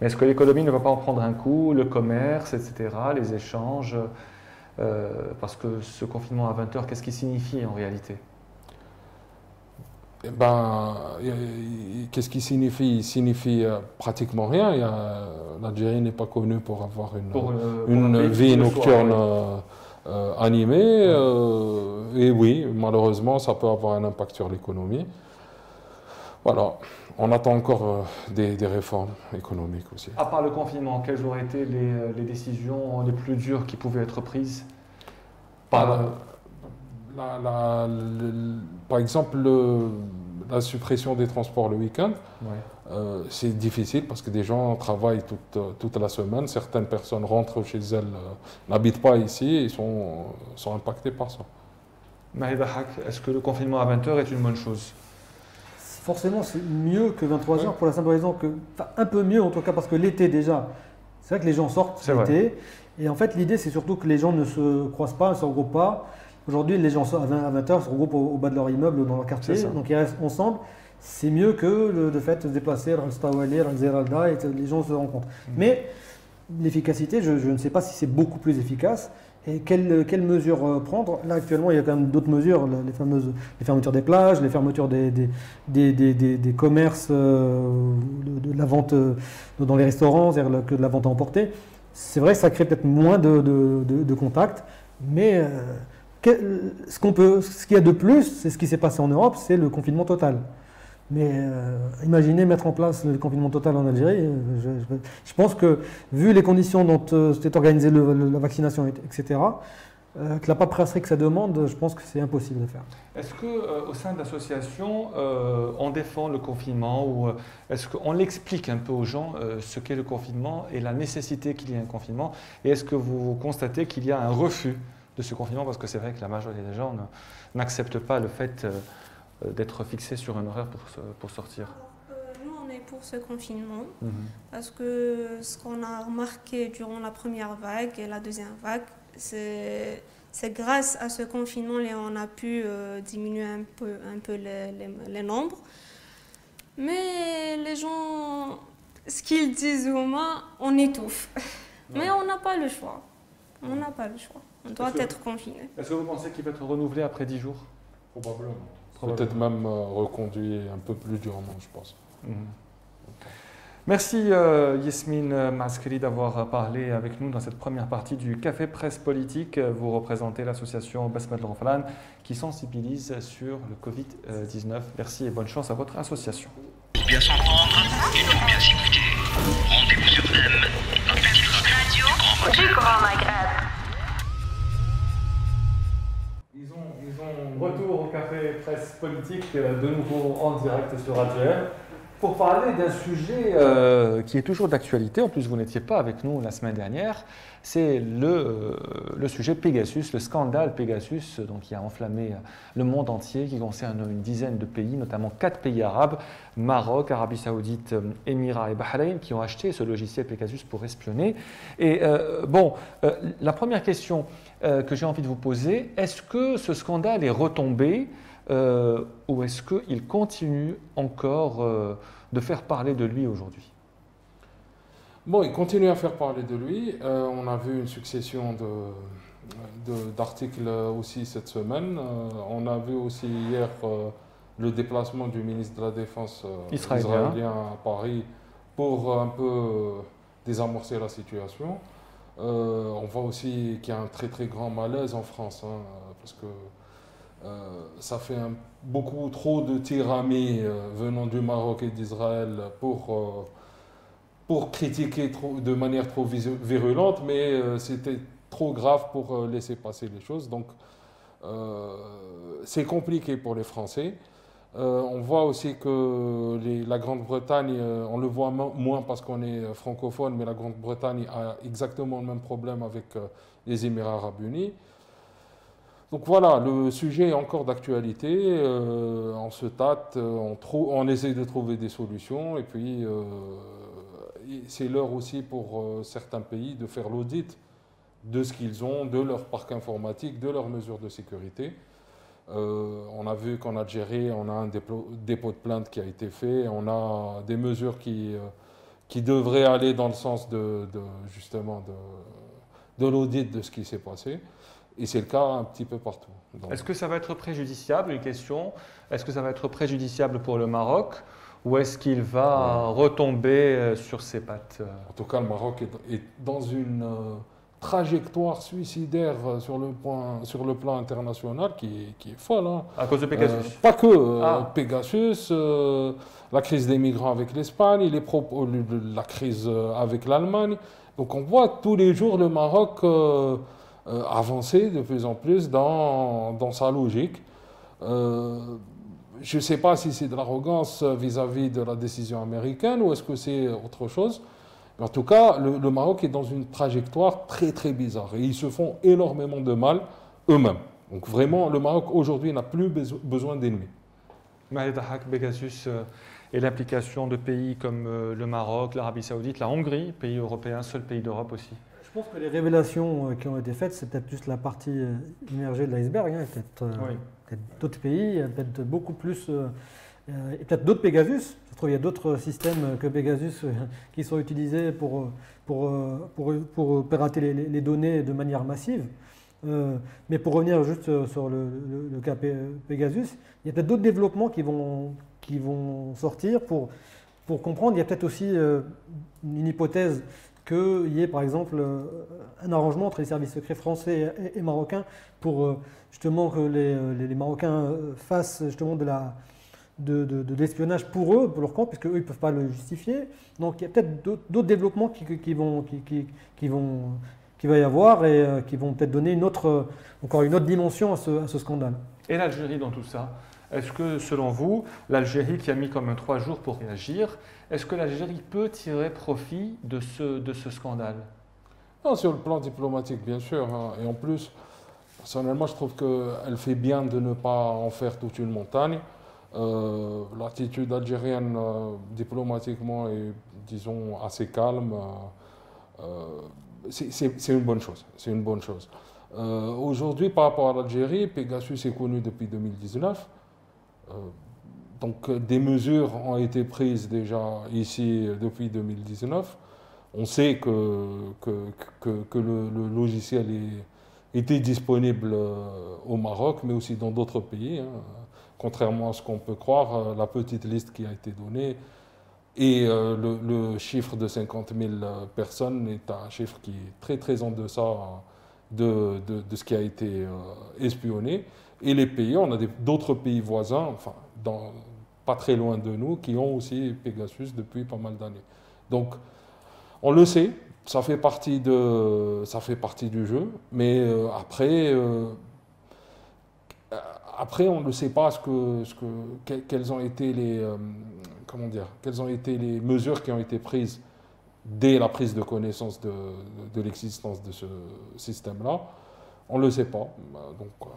Mais est-ce que l'économie ne va pas en prendre un coup, le commerce, etc., les échanges euh, Parce que ce confinement à 20h, qu'est-ce qu'il signifie en réalité? Eh ben, qu'est-ce qu'il signifie? Il signifie euh, pratiquement rien. L'Algérie n'est pas connue pour avoir une, euh, vie nocturne animée. et oui, malheureusement, ça peut avoir un impact sur l'économie. Voilà. On attend encore euh, des, réformes économiques aussi. À part le confinement, quelles auraient été les, euh, décisions les plus dures qui pouvaient être prises par, par exemple, la suppression des transports le week-end, euh, c'est difficile parce que des gens travaillent toute, toute, la semaine. Certaines personnes rentrent chez elles, n'habitent pas ici et sont, sont impactées par ça. Mahida est-ce que le confinement à 20h est une bonne chose? Forcément, c'est mieux que 23 heures pour la simple raison que, enfin, un peu mieux en tout cas parce que l'été déjà, c'est vrai que les gens sortent l'été. Et en fait, l'idée, c'est surtout que les gens ne se croisent pas, ne se regroupent pas. Aujourd'hui, les gens à 20, h se regroupent au, bas de leur immeuble ou dans leur quartier, donc ils restent ensemble. C'est mieux que le, fait de se déplacer, et les gens se rencontrent. Mmh. Mais l'efficacité, je, je, ne sais pas si c'est beaucoup plus efficace. Et quelles quelle mesures euh, prendre? Là, actuellement, il y a quand même d'autres mesures, les fameuses les fermetures des plages, les fermetures des, des, des, des commerces, euh, de, la vente euh, dans les restaurants, que de la vente à emporter. C'est vrai que ça crée peut-être moins de, de, contacts, mais ce qu'on peut, ce qu'il y a de plus, c'est ce qui s'est passé en Europe, c'est le confinement total. Mais euh, imaginez mettre en place le confinement total en Algérie. Euh, je, pense que, vu les conditions dont euh, s'était organisée la vaccination, etc., que la paperasserie que ça demande, je pense que c'est impossible de faire. Est-ce que au sein de l'association, on défend le confinement ou est-ce qu'on l'explique un peu aux gens ce qu'est le confinement et la nécessité qu'il y ait un confinement? Et est-ce que vous constatez qu'il y a un refus de ce confinement? Parce que c'est vrai que la majorité des gens n'acceptent pas le fait euh, d'être fixé sur un horaire pour, pour sortir euh, Nous, on est pour ce confinement mhm. parce que ce qu'on a remarqué durant la première vague et la deuxième vague, c'est c'est grâce à ce confinement qu'on a pu euh, diminuer un peu, un peu les, les, nombres. Mais les gens, ce qu'ils disent au moins, on étouffe. Mais on n'a pas le choix. On n'a pas le choix. On doit être confiné. Est-ce que vous pensez qu'il va être renouvelé après 10 jours? Probablement. Peut-être même euh, reconduit un peu plus durement, je pense. Mhm. Merci euh, Yasmine Maskeri d'avoir parlé avec nous dans cette première partie du Café Presse Politique. Vous représentez l'association Basmat Ronfalan qui sensibilise sur le Covid-19. Merci et bonne chance à votre association. Pour bien s'entendre et pour bien s'écouter, rendez-vous sur NEM, la petite radio du Grand Maghreb. Presse politique, euh, de nouveau en direct sur Radio pour parler d'un sujet euh, qui est toujours d'actualité. En plus, vous n'étiez pas avec nous la semaine dernière. C'est le, euh, le, sujet Pegasus, le scandale Pegasus, donc, qui a enflammé le monde entier, qui concerne une dizaine de pays, notamment quatre pays arabes Maroc, Arabie Saoudite, Émirats et Bahreïn, qui ont acheté ce logiciel Pegasus pour espionner. Et bon, la première question. Euh, que j'ai envie de vous poser. Est-ce que ce scandale est retombé ou est-ce qu'il continue encore de faire parler de lui aujourd'hui? Bon, il continue à faire parler de lui. on a vu une succession d'articles aussi cette semaine. on a vu aussi hier le déplacement du ministre de la Défense israélien à Paris pour un peu désamorcer la situation. Euh, on voit aussi qu'il y a un très très grand malaise en France, hein, parce que euh, ça fait beaucoup trop de tiramis euh, venant du Maroc et d'Israël pour, pour critiquer de manière trop virulente, mais c'était trop grave pour laisser passer les choses. Donc c'est compliqué pour les Français. Euh, on voit aussi que la Grande-Bretagne, euh, on le voit moins parce qu'on est euh, francophone, mais la Grande-Bretagne a exactement le même problème avec les Émirats arabes unis. Donc voilà, le sujet est encore d'actualité. on se tâte, on, essaie de trouver des solutions. Et puis, c'est l'heure aussi pour certains pays de faire l'audit de ce qu'ils ont, de leur parc informatique, de leurs mesures de sécurité. Euh, on a vu qu'en Algérie, on a un dépôt, de plainte qui a été fait. On a des mesures qui, euh, qui devraient aller dans le sens de, justement de l'audit de ce qui s'est passé. Et c'est le cas un petit peu partout. Est-ce que ça va être préjudiciable Une question? Est-ce que ça va être préjudiciable pour le Maroc? Ou est-ce qu'il va retomber euh, sur ses pattes En tout cas, le Maroc est, dans une trajectoire suicidaire sur le, point, sur le plan international qui, qui est folle. Hein. À cause de Pegasus euh, Pas que. Euh, ah. Pegasus, euh, la crise des migrants avec l'Espagne, la crise avec l'Allemagne. Donc on voit tous les jours le Maroc avancer de plus en plus dans, dans sa logique. Je ne sais pas si c'est de l'arrogance vis-à-vis de la décision américaine ou est-ce que c'est autre chose. En tout cas, le, Maroc est dans une trajectoire très très bizarre et ils se font énormément de mal eux-mêmes. Donc vraiment, le Maroc aujourd'hui n'a plus besoin d'ennemis. Mahedahak, Pegasus euh, et l'implication de pays comme euh, le Maroc, l'Arabie Saoudite, la Hongrie, pays européen, seul pays d'Europe aussi. Je pense que les révélations euh, qui ont été faites, c'est peut-être juste la partie immergée de l'iceberg. Hein. Peut-être d'autres pays, peut-être beaucoup plus euh, et peut-être d'autres Pegasus. Je trouve qu'il y a d'autres systèmes que Pegasus euh, qui sont utilisés pour, pour, pour, pirater les, données de manière massive. Euh, mais pour revenir juste sur le, le, cas Pegasus, il y a peut-être d'autres développements qui vont, qui vont sortir pour, pour comprendre. Il y a peut-être aussi une hypothèse qu'il y ait par exemple un arrangement entre les services secrets français et, marocains pour justement que les, les Marocains fassent justement de l'espionnage pour eux, pour leur compte, puisque eux, ils ne peuvent pas le justifier. Donc il y a peut-être d'autres développements qui, vont, qui, vont, qui va y avoir et euh, qui vont peut-être donner une autre, encore une autre dimension à ce, scandale. Et l'Algérie dans tout ça? Est-ce que, selon vous, l'Algérie qui a mis comme un trois jours pour réagir, est-ce que l'Algérie peut tirer profit de ce, scandale? Non, sur le plan diplomatique, bien sûr. Hein. Et en plus, personnellement, je trouve qu'elle fait bien de ne pas en faire toute une montagne. Euh, l'attitude algérienne euh, diplomatiquement est, disons, assez calme. Euh, c'est une bonne chose. C'est une bonne chose. Aujourd'hui, par rapport à l'Algérie, Pegasus est connu depuis 2019. Donc, des mesures ont été prises déjà ici depuis 2019. On sait que, que, que, le, logiciel est, était disponible au Maroc, mais aussi dans d'autres pays. Hein contrairement à ce qu'on peut croire, euh, la petite liste qui a été donnée et euh, le, chiffre de 50 000 euh, personnes est un chiffre qui est très très en deçà de, de, ce qui a été espionné. Et les pays, on a d'autres pays voisins, enfin, pas très loin de nous, qui ont aussi Pegasus depuis pas mal d'années. Donc, on le sait, ça fait partie, de, ça fait partie du jeu, mais après, après, on ne sait pas ce que, ce que, quelles, ont été les, euh, comment dire, quelles ont été les mesures qui ont été prises dès la prise de connaissance de, de, l'existence de ce système-là. On ne le sait pas. Donc,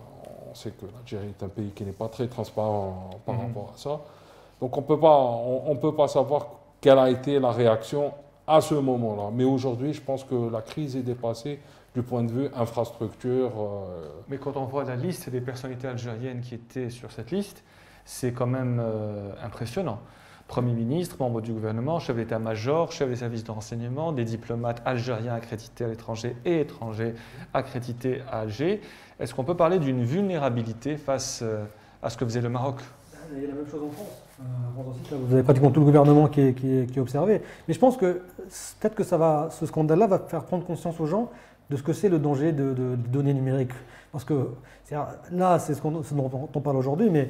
on sait que l'Algérie est un pays qui n'est pas très transparent par mhm. rapport à ça. Donc, on ne on, peut pas savoir quelle a été la réaction à ce moment-là. Mais aujourd'hui, je pense que la crise est dépassée, du point de vue infrastructure. Mais quand on voit la liste des personnalités algériennes qui étaient sur cette liste, c'est quand même impressionnant. Premier ministre, membre du gouvernement, chef d'état-major, chef des services de renseignement, des diplomates algériens accrédités à l'étranger et étrangers accrédités à Alger. Est-ce qu'on peut parler d'une vulnérabilité face à ce que faisait le Maroc? Il y a la même chose en France. Euh, vous avez pratiquement tout le gouvernement qui est, observé. Mais je pense que peut-être que ça va, ce scandale-là va faire prendre conscience aux gens de ce que c'est le danger de, données numériques. Parce que là, c'est ce, ce, dont on parle aujourd'hui, mais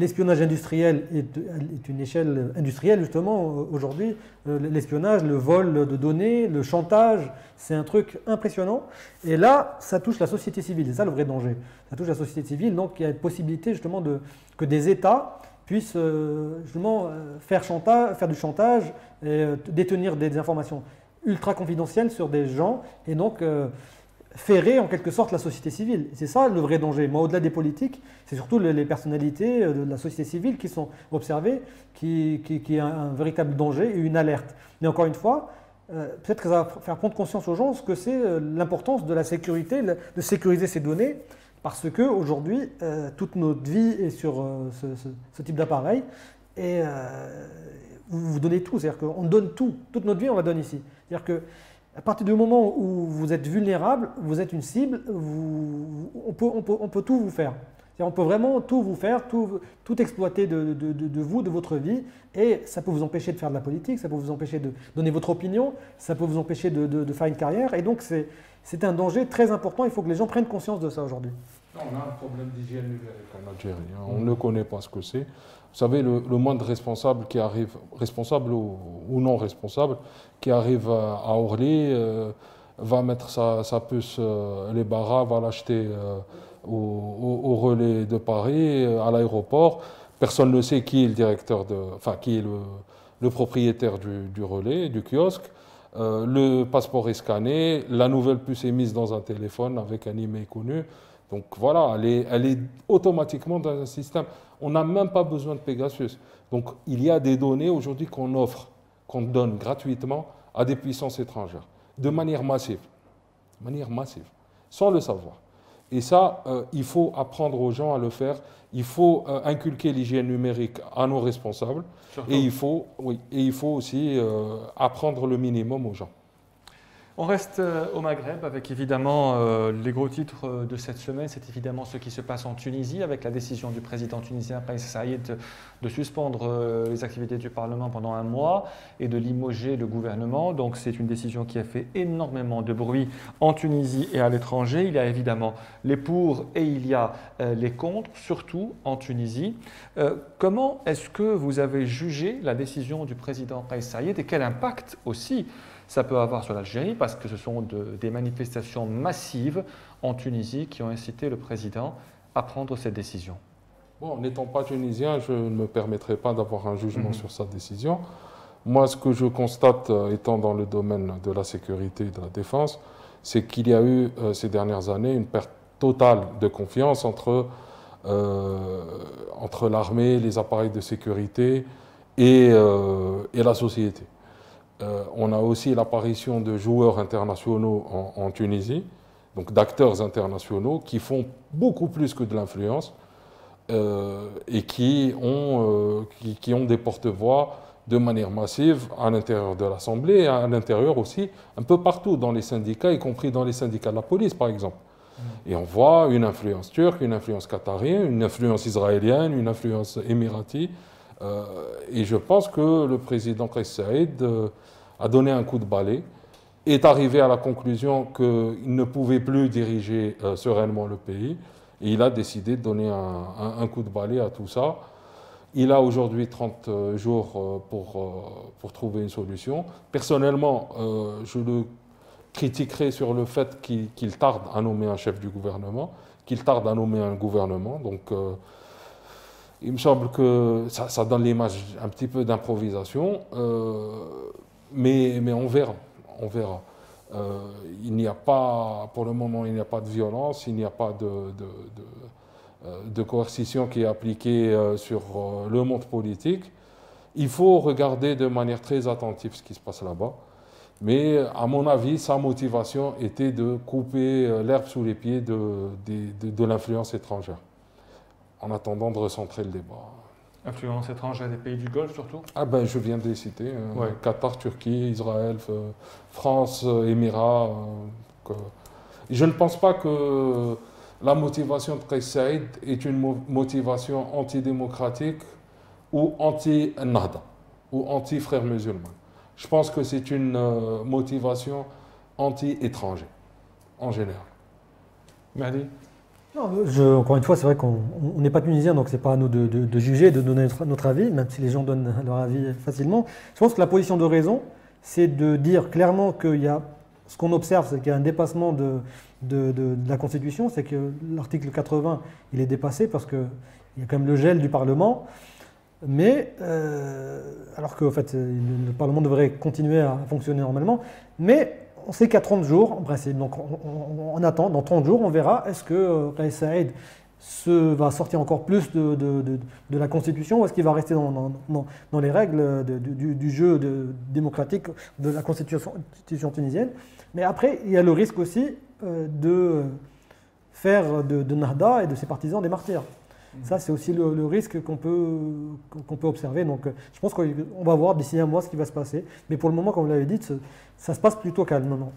L'espionnage industriel est, une échelle industrielle, justement, aujourd'hui. Euh, l'espionnage, le vol de données, le chantage, c'est un truc impressionnant. Et là, ça touche la société civile. C'est ça le vrai danger. Ça touche la société civile. Donc, il y a une possibilité, justement, que des États puissent, euh, justement, euh, faire, chantage, faire du chantage et détenir des informations ultra confidentielles sur des gens. Et donc, ferrer en quelque sorte la société civile. C'est ça le vrai danger. Moi, au-delà des politiques, c'est surtout les personnalités euh, de la société civile qui sont observées, qui, qui, a un véritable danger et une alerte. Mais encore une fois, euh, peut-être que ça va faire prendre conscience aux gens ce que c'est euh, l'importance de la sécurité, de sécuriser ces données, parce que aujourd'hui, toute notre vie est sur ce, type d'appareil, et vous, vous donnez tout, c'est-à-dire qu'on donne tout, toute notre vie, on la donne ici. C'est-à-dire que à partir du moment où vous êtes vulnérable, vous êtes une cible, on, peut, tout vous faire. On peut vraiment tout vous faire, tout, exploiter de, vous, de votre vie, et ça peut vous empêcher de faire de la politique, ça peut vous empêcher de donner votre opinion, ça peut vous empêcher de, faire une carrière, et donc c'est un danger très important, il faut que les gens prennent conscience de ça aujourd'hui. On a un problème d'hygiène numérique en Algérie, hein. on ne connaît pas ce que c'est. Vous savez, le, moindre responsable qui arrive, responsable ou, non responsable, qui arrive à, Orly, euh, va mettre sa, puce, euh, les barras, va l'acheter euh, au, relais de Paris, à l'aéroport. Personne ne sait qui est le directeur de, enfin qui est le, propriétaire du, relais, du kiosque. le passeport est scanné, la nouvelle puce est mise dans un téléphone avec un email connu. Donc voilà, elle est, elle est automatiquement dans un système. On n'a même pas besoin de Pegasus. Donc il y a des données aujourd'hui qu'on offre, qu'on donne gratuitement à des puissances étrangères, de manière massive. De manière massive, sans le savoir. Et ça, euh, il faut apprendre aux gens à le faire. Il faut euh, inculquer l'hygiène numérique à nos responsables. Et il, faut, oui, et il faut aussi euh, apprendre le minimum aux gens. On reste euh, au Maghreb avec évidemment euh, les gros titres euh, de cette semaine. C'est évidemment ce qui se passe en Tunisie avec la décision du président tunisien Kais Saïd de suspendre les activités du Parlement pendant un mois et de limoger le gouvernement. Donc c'est une décision qui a fait énormément de bruit en Tunisie et à l'étranger. Il y a évidemment les pour et il y a les contre, surtout en Tunisie. comment est-ce que vous avez jugé la décision du président Kais Saïd et quel impact aussi ça peut avoir sur l'Algérie parce que ce sont des manifestations massives en Tunisie qui ont incité le président à prendre cette décision. Bon, n'étant pas tunisien, je ne me permettrai pas d'avoir un jugement mhm. sur sa décision. Moi, ce que je constate, euh, étant dans le domaine de la sécurité et de la défense, c'est qu'il y a eu euh, ces dernières années une perte totale de confiance entre, euh, entre l'armée, les appareils de sécurité et, et la société. Euh, on a aussi l'apparition de joueurs internationaux en, Tunisie, donc d'acteurs internationaux qui font beaucoup plus que de l'influence euh, et qui ont, euh, qui, ont des porte-voix de manière massive à l'intérieur de l'Assemblée et à l'intérieur aussi, un peu partout dans les syndicats, y compris dans les syndicats de la police par exemple. Et on voit une influence turque, une influence qatarienne, une influence israélienne, une influence émirati. Et je pense que le président Kais Saïd a donné un coup de balai, est arrivé à la conclusion qu'il ne pouvait plus diriger euh, sereinement le pays, et il a décidé de donner un, coup de balai à tout ça. Il a aujourd'hui 30 euh, jours euh, pour, pour trouver une solution. Personnellement, je le critiquerai sur le fait qu'il tarde à nommer un chef du gouvernement, qu'il tarde à nommer un gouvernement. Donc, il me semble que ça, donne l'image un petit peu d'improvisation mais, mais on verra. On verra. Euh, il n'y a pas, pour le moment, il n'y a pas de violence, il n'y a pas de, euh, coercition qui est appliquée euh, sur le monde politique. Il faut regarder de manière très attentive ce qui se passe là-bas. Mais à mon avis, sa motivation était de couper euh, l'herbe sous les pieds de l'influence étrangère, en attendant de recentrer le débat. Influence étrangère des pays du Golfe surtout? Ah ben je viens de les citer, euh, Ouais. Qatar, Turquie, Israël, euh, France, euh, Émirats. euh, que- Je ne pense pas que la motivation de Qais Saïd est une mo- motivation antidémocratique ou anti-Nahda ou anti-frères musulmans. Je pense que c'est une euh, motivation anti-étranger en général. Mahdi Non, encore une fois, c'est vrai qu'on on n'est pas tunisien, donc c'est pas à nous de, juger, de donner notre, avis, même si les gens donnent leur avis facilement. Je pense que la position de raison, c'est de dire clairement qu'il y a ce qu'on observe, c'est qu'il y a un dépassement de, la Constitution, c'est que l'article 80, il est dépassé parce qu'il y a quand même le gel du Parlement. Mais, euh, alors qu'en fait, le Parlement devrait continuer à fonctionner normalement. Mais on sait a 30 jours, on, attend, dans 30 jours, on verra est-ce que euh, Kais Saïd se, va sortir encore plus de, la Constitution ou est-ce qu'il va rester dans, les règles du, jeu démocratique de la Constitution, tunisienne. Mais après, il y a le risque aussi euh, de faire de, de et de ses partisans des martyrs. Ça, c'est aussi le, risque qu'on peut, peut observer. Donc, euh, je pense qu'on va voir d'ici un mois ce qui va se passer. Mais pour le moment, comme vous l'avez dit, ça, se passe plutôt calmement.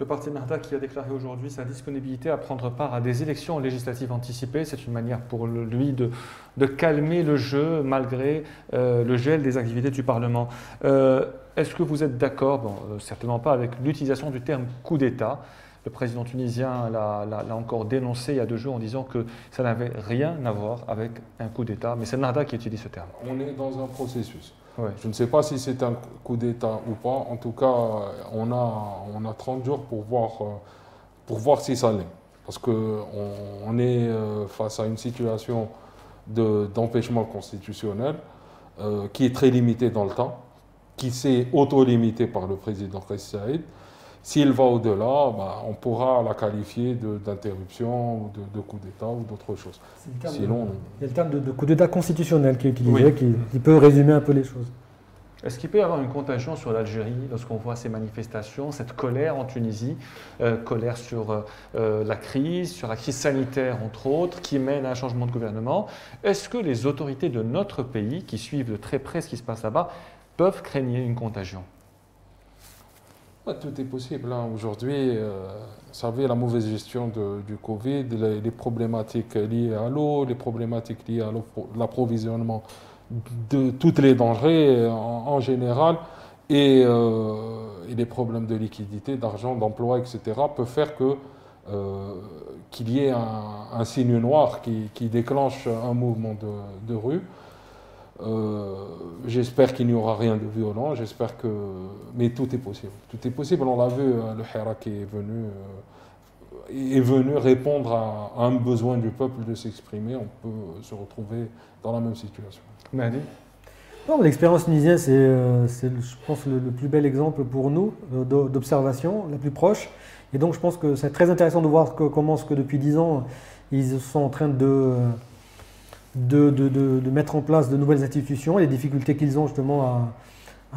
Le parti Nahda qui a déclaré aujourd'hui sa disponibilité à prendre part à des élections législatives anticipées, c'est une manière pour lui de, calmer le jeu malgré euh, le gel des activités du Parlement. Euh, Est-ce que vous êtes d'accord, certainement pas, avec l'utilisation du terme coup d'État Le président tunisien l'a encore dénoncé il y a deux jours en disant que ça n'avait rien à voir avec un coup d'État, mais c'est Nahda qui utilise ce terme. On est dans un processus. Ouais. Je ne sais pas si c'est un coup d'État ou pas. En tout cas, on a, on a 30 jours pour voir, euh, pour voir si ça l'est. Parce qu'on on est euh, face à une situation de- d'empêchement constitutionnel euh, qui est très limitée dans le temps, qui s'est auto-limitée par le président Kais Saïd. S'il va au-delà, bah, on pourra la qualifier de- d'interruption ou de, de coup d'État ou d'autre chose. Sinon, Il y a le terme de, de coup d'État constitutionnel qui est utilisé, Oui. qui, qui peut résumer un peu les choses. Est-ce qu'il peut y avoir une contagion sur l'Algérie lorsqu'on voit ces manifestations, cette colère en Tunisie, euh, colère sur euh, euh, la crise, sur la crise sanitaire entre autres, qui mène à un changement de gouvernement? Est-ce que les autorités de notre pays, qui suivent de très près ce qui se passe là-bas, peuvent craigner une contagion? Tout est possible. hein. Aujourd'hui, euh, vous savez, la mauvaise gestion du Covid, les, problématiques liées à l'eau, les problématiques liées à l'appro- l'approvisionnement de toutes les denrées en, en général, et, euh, et les problèmes de liquidité, d'argent, d'emploi, etc., peuvent faire euh, qu'il y ait un, signe noir qui, déclenche un mouvement de, rue. Euh, j'espère qu'il n'y aura rien de violent, j'espère que... Mais tout est possible. Tout est possible. On l'a vu, euh, le Hira qui est venu, euh, est venu répondre à, un besoin du peuple de s'exprimer. On peut se retrouver dans la même situation. L'expérience tunisienne, c'est, euh, c'est, je pense, le, le plus bel exemple pour nous d'o- d'observation, la plus proche. Et donc, je pense que c'est très intéressant de voir que, comment, ce que depuis dix ans, ils sont en train de, euh, de, de- de- mettre en place de nouvelles institutions, les difficultés qu'ils ont justement à,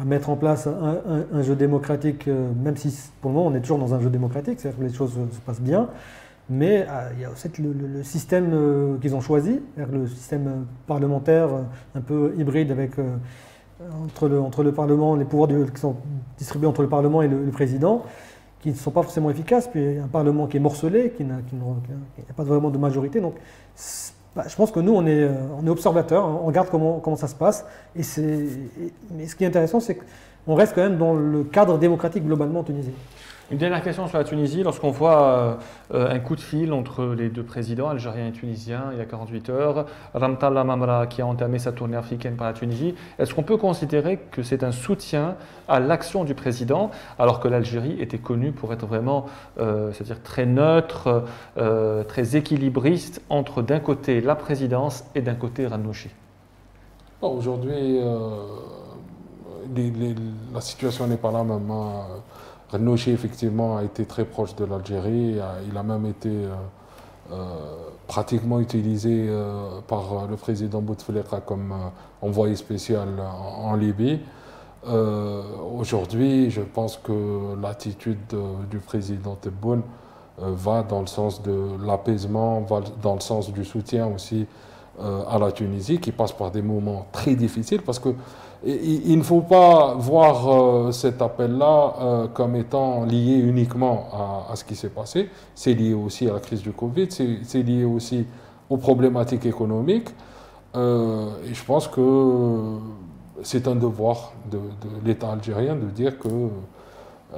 à mettre en place un, jeu démocratique, euh, même si pour le moment on est toujours dans un jeu démocratique, c'est-à-dire que les choses se passent bien. Mais euh, il y a aussi le, le- système euh, qu'ils ont choisi, le système parlementaire un peu hybride avec entre, le, entre le Parlement, les pouvoirs qui sont distribués entre le Parlement et le, le président, qui ne sont pas forcément efficaces. Puis un Parlement qui est morcelé, qui n'a pas vraiment de majorité. Donc bah, je pense que nous, on est, euh, on est observateurs, hein, on regarde comment, comment ça se passe. Et c'est, mais ce qui est intéressant, c'est qu'on reste quand même dans le cadre démocratique globalement en Tunisie. Une dernière question sur la Tunisie. Lorsqu'on voit euh, un coup de fil entre les deux présidents, algérien et tunisien, il y a 48 heures, Ramtallah Mamra qui a entamé sa tournée africaine par la Tunisie, est-ce qu'on peut considérer que c'est un soutien à l'action du président, alors que l'Algérie était connue pour être vraiment, euh, c'est-à-dire très neutre, euh, très équilibriste entre d'un côté la présidence et d'un côté Ranouchi? Bon, Aujourd'hui, la situation n'est pas la même. Hein. Renouchi, effectivement, a été très proche de l'Algérie. Il a même été euh, euh, pratiquement utilisé euh, par le président Bouteflika comme envoyé spécial en, en Libye. Aujourd'hui, je pense que l'attitude du président Tebboune va dans le sens de l'apaisement, va dans le sens du soutien aussi à la Tunisie, qui passe par des moments très difficiles, parce que il ne faut pas voir euh, cet appel-là euh, comme étant lié uniquement à, ce qui s'est passé. C'est lié aussi à la crise du Covid, c'est lié aussi aux problématiques économiques. Euh, et je pense que c'est un devoir de, l'État algérien de dire que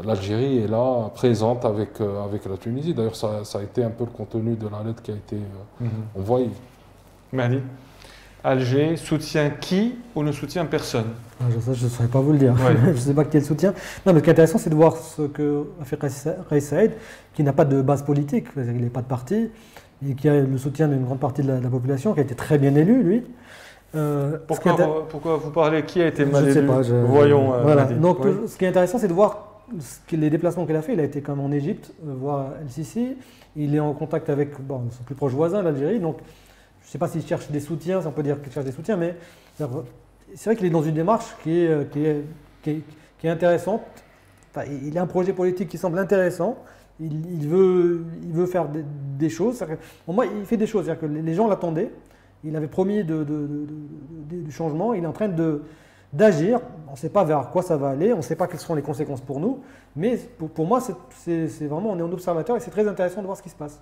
l'Algérie est là, présente avec, avec la Tunisie. D'ailleurs, ça, a été un peu le contenu de la lettre qui a été mm-hmm. envoyée. Merci. Alger soutient qui ou ne soutient personne ah, Je ne saurais pas vous le dire. je ne sais pas qui est le soutien. Non, mais ce qui est intéressant, c'est de voir ce que a fait Reis Saïd, qui n'a pas de base politique, il n'est pas de parti, et qui a le soutien d'une grande partie de la, population, qui a été très bien élu, lui. Euh, pourquoi, vous parlez Qui a été mal je élu sais pas, Voyons. Euh, voilà. Donc, ce qui est intéressant, c'est de voir les déplacements qu'il a fait. Il a été comme en Égypte, euh, voir El-Sisi. Il est en contact avec bon, son plus proche voisin, l'Algérie. Donc, je ne sais pas s'il cherche des soutiens, on peut dire qu'il cherche des soutiens, mais c'est vrai qu'il est dans une démarche qui est, euh, intéressante. il a un projet politique qui semble intéressant. Il, veut, faire des, choses. Au moins, il fait des choses. Que les gens l'attendaient. Il avait promis de, du changement. Il est en train d'agir. On ne sait pas vers quoi ça va aller. On ne sait pas quelles seront les conséquences pour nous. Mais pour, pour moi, c'est vraiment, on est en observateur et c'est très intéressant de voir ce qui se passe.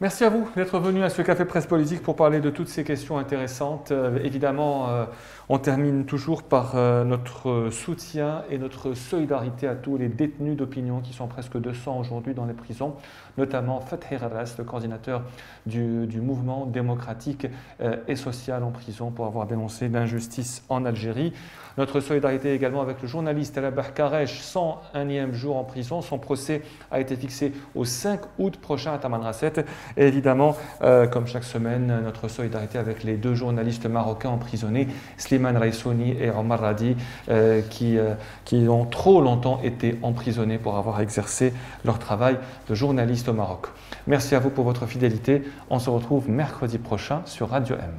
Merci à vous d'être venu à ce Café Presse Politique pour parler de toutes ces questions intéressantes. Euh, évidemment, euh, on termine toujours par euh, notre soutien et notre solidarité à tous les détenus d'opinion qui sont presque 200 aujourd'hui dans les prisons, notamment Fathi Raras, le coordinateur du, mouvement démocratique et social en prison pour avoir dénoncé l'injustice en Algérie. Notre solidarité également avec le journaliste Alabah Karesh, 101e jour en prison. Son procès a été fixé au 5 août prochain à Tamanrasset. Et évidemment, euh, comme chaque semaine, notre solidarité avec les deux journalistes marocains emprisonnés, Slimane Raissouni et Omar Radi, euh, qui, euh, qui ont trop longtemps été emprisonnés pour avoir exercé leur travail de journaliste au Maroc. Merci à vous pour votre fidélité. On se retrouve mercredi prochain sur Radio M.